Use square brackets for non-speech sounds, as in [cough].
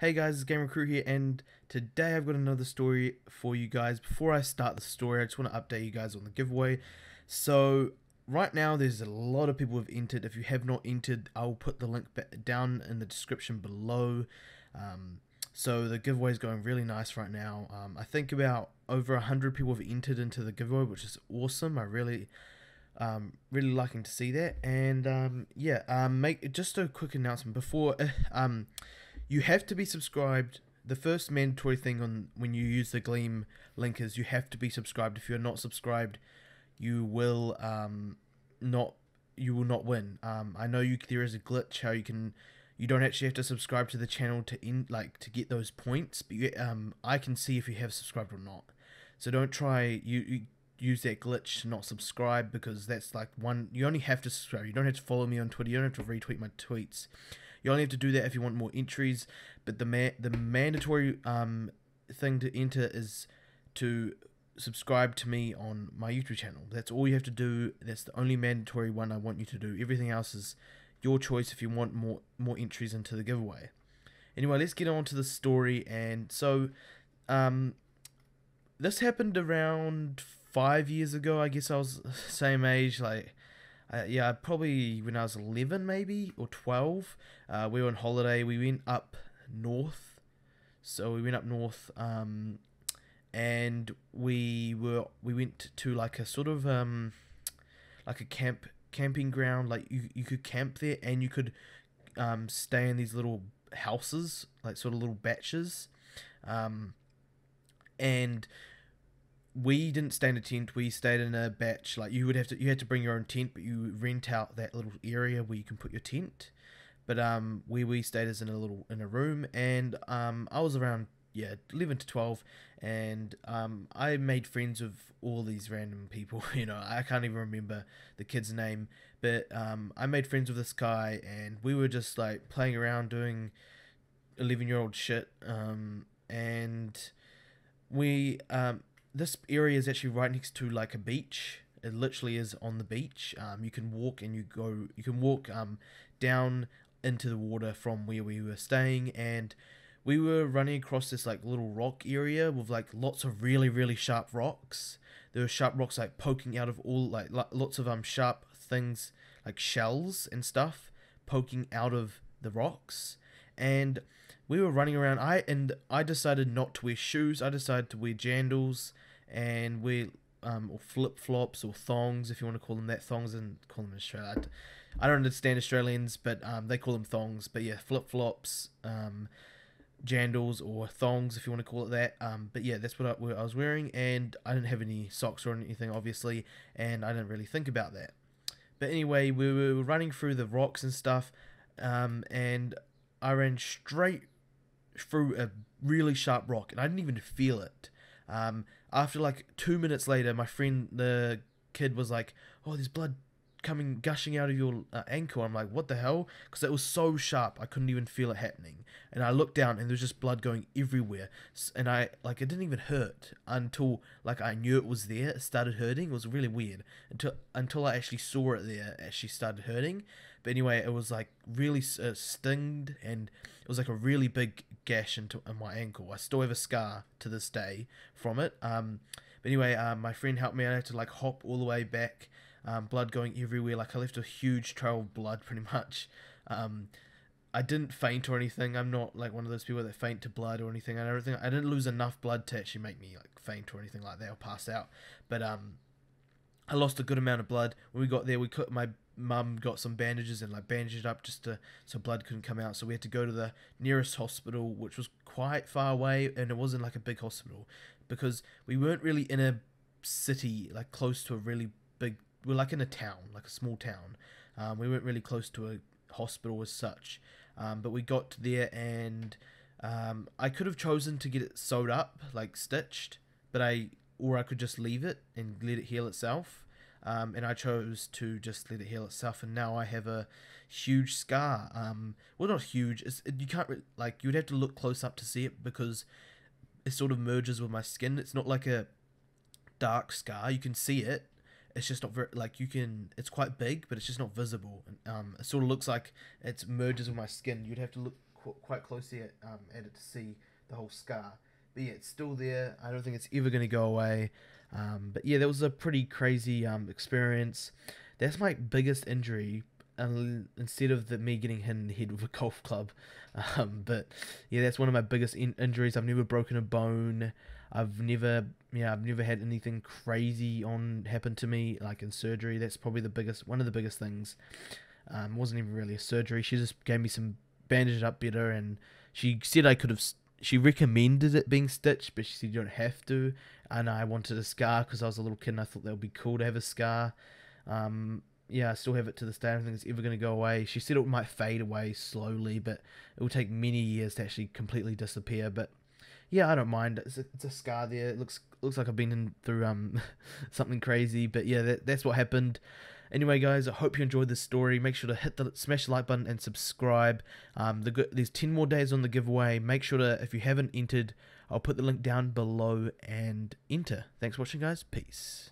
Hey guys, it's GamingRecruit here, and today I've got another story for you guys. Before I start the story, I just want to update you guys on the giveaway. So, right now, there's a lot of people have entered. If you have not entered, I'll put the link down in the description below. Um, so, the giveaway is going really nice right now. Um, I think about over 100 people have entered into the giveaway, which is awesome. I really um, really liking to see that. And um, yeah, um, make just a quick announcement before [laughs] um, you have to be subscribed. The first mandatory thing on when you use the Gleam link is you have to be subscribed. If you're not subscribed, you will um, not you will not win. Um, I know you there is a glitch how you can you don't actually have to subscribe to the channel to in like to get those points, but you, um, I can see if you have subscribed or not. So don't try you, you use that glitch to not subscribe because that's like one you only have to subscribe you don't have to follow me on twitter you don't have to retweet my tweets you only have to do that if you want more entries but the ma- the mandatory um thing to enter is to subscribe to me on my youtube channel that's all you have to do that's the only mandatory one i want you to do everything else is your choice if you want more more entries into the giveaway anyway let's get on to the story and so um this happened around five years ago. I guess I was [laughs] same age. Like, uh, yeah, probably when I was eleven, maybe or twelve. Uh, we were on holiday. We went up north, so we went up north. Um, and we were we went to like a sort of um, like a camp camping ground. Like you you could camp there and you could um stay in these little houses, like sort of little baches. Um, and we didn't stay in a tent. We stayed in a bach. Like you would have to, you had to bring your own tent, but you rent out that little area where you can put your tent. But um, we we stayed as in a little in a room, and um, I was around yeah eleven to twelve, and um, I made friends with all these random people. [laughs] You know, I can't even remember the kid's name, but um, I made friends with this guy, and we were just like playing around doing eleven year old shit. Um, and we um this area is actually right next to like a beach. It literally is on the beach. Um, you can walk and you go. You can walk um down into the water from where we were staying, and we were running across this like little rock area with like lots of really really sharp rocks. There were sharp rocks like poking out of all like lots of um sharp things like shells and stuff poking out of the rocks, and we were running around. I and I decided not to wear shoes. I decided to wear jandals and wear um, or flip flops or thongs if you want to call them that. Thongs and call them Australia. I, I don't understand Australians, but um, they call them thongs. But yeah, flip flops, um, jandals or thongs if you want to call it that. Um, but yeah, that's what I, what I was wearing, and I didn't have any socks or anything, obviously, and I didn't really think about that. But anyway, we were running through the rocks and stuff, um, and I ran straight through a really sharp rock, and I didn't even feel it. Um, after like two minutes later, my friend, the kid, was like, "Oh, there's blood coming gushing out of your uh, ankle." I'm like, "What the hell?" Because it was so sharp, I couldn't even feel it happening. And I looked down, and there was just blood going everywhere. And I like it didn't even hurt until like I knew it was there. It started hurting. It was really weird until until I actually saw it there. It actually started hurting. But anyway, it was like really uh, stinged, and it was like a really big gash into in my ankle. I still have a scar to this day from it. Um, but anyway, um, my friend helped me. I had to like hop all the way back. Um, blood going everywhere. Like I left a huge trail of blood, [laughs] pretty much. Um, I didn't faint or anything. I'm not like one of those people that faint to blood or anything. I don't think I didn't lose enough blood to actually make me like faint or anything like that or pass out. But um, I lost a good amount of blood when we got there. We cut my mum got some bandages and like bandaged it up just to so blood couldn't come out. So we had to go to the nearest hospital, which was quite far away, and it wasn't like a big hospital because we weren't really in a city like close to a really big. We are like in a town, like a small town. Um, we weren't really close to a hospital as such, um, but we got there and um, I could have chosen to get it sewed up, like stitched, but I or I could just leave it and let it heal itself um, and I chose to just let it heal itself, and now I have a huge scar. Um, well, not huge. You can't re- like you would have to look close up to see it because it sort of merges with my skin. It's not like a dark scar. You can see it. It's just not very like you can. It's quite big, but it's just not visible. Um, it sort of looks like it merges with my skin. You'd have to look qu- quite closely at, um, at it to see the whole scar. But yeah, it's still there. I don't think it's ever going to go away. Um, but yeah, that was a pretty crazy um, experience. That's my biggest injury, um, instead of the, me getting hit in the head with a golf club. [laughs] Um, but yeah, that's one of my biggest in- injuries. I've never broken a bone. I've never, yeah, I've never had anything crazy on happen to me like in surgery. That's probably the biggest, one of the biggest things. Um, wasn't even really a surgery. She just gave me some bandaged up better, and she said I could have. She recommended it being stitched, but she said you don't have to. And I wanted a scar because I was a little kid, and I thought that would be cool to have a scar. Um, yeah, I still have it to this day. I don't think it's ever going to go away. She said it might fade away slowly, but it will take many years to actually completely disappear. But yeah, I don't mind. It's a, it's a scar there. It looks looks like I've been in through um [laughs] something crazy. But yeah, that, that's what happened. Anyway, guys, I hope you enjoyed this story. Make sure to hit the smash like button and subscribe. Um, the there's ten more days on the giveaway. Make sure to if you haven't entered, I'll put the link down below and enter. Thanks for watching, guys. Peace.